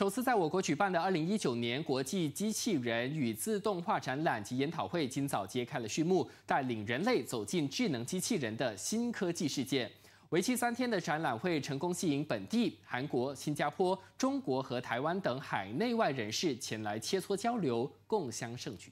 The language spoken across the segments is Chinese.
首次在我国举办的二零一九年国际机器人与自动化展览及研讨会，今早揭开了序幕，带领人类走进智能机器人的新科技世界。为期三天的展览会成功吸引本地、韩国、新加坡、中国和台湾等海内外人士前来切磋交流，共襄盛举。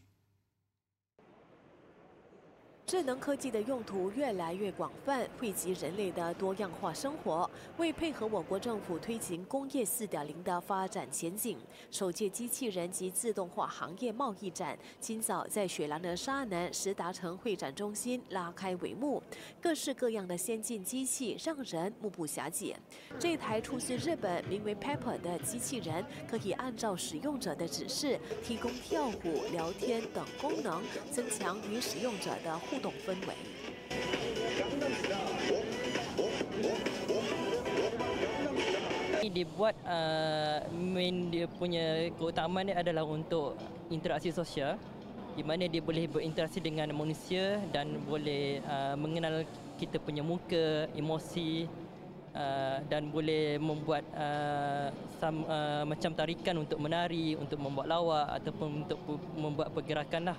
智能科技的用途越来越广泛，惠及人类的多样化生活。为配合我国政府推行工业四点零的发展前景，首届机器人及自动化行业贸易展今早在雪兰的沙南石达城会展中心拉开帷幕。各式各样的先进机器让人目不暇接。这台出自日本、名为 Pepper 的机器人，可以按照使用者的指示提供跳舞、聊天等功能，增强与使用者的互。动氛围。Ini dibuat uh, main dia punya keutamaan dia adalah untuk interaksi sosial di mana dia boleh berinteraksi dengan manusia dan boleh uh, mengenal kita punya muka, emosi uh, dan boleh membuat uh, some, uh, macam tarikan untuk menari, untuk membuat lawak ataupun untuk membuat pergerakan lah.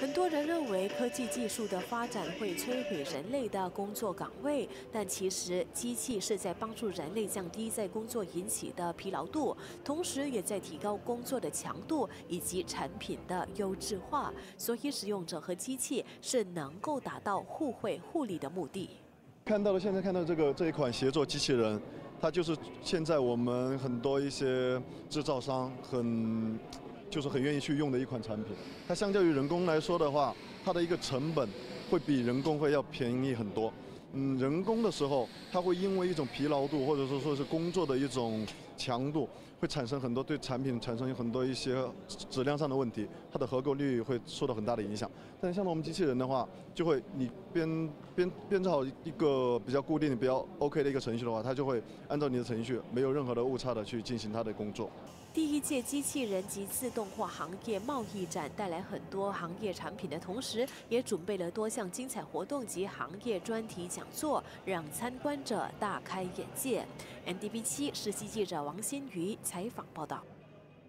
很多人认为科技技术的发展会摧毁人类的工作岗位，但其实机器是在帮助人类降低在工作引起的疲劳度，同时也在提高工作的强度以及产品的优质化。所以使用者和机器是能够达到互惠互利的目的。看到了，现在看到这个这一款协作机器人，它就是现在我们很多一些制造商很。就是很愿意去用的一款产品，它相较于人工来说的话，它的一个成本会比人工会要便宜很多。嗯，人工的时候，它会因为一种疲劳度，或者说说是工作的一种强度，会产生很多对产品产生很多一些质量上的问题，它的合格率会受到很大的影响。但像我们机器人的话，就会你编编编制好一个比较固定、比较 OK 的一个程序的话，它就会按照你的程序，没有任何的误差的去进行它的工作。第一届机器人及自动化行业贸易展带来很多行业产品的同时，也准备了多项精彩活动及行业专题讲座，让参观者大开眼界。NDB 七实习记者王新瑜采访报道。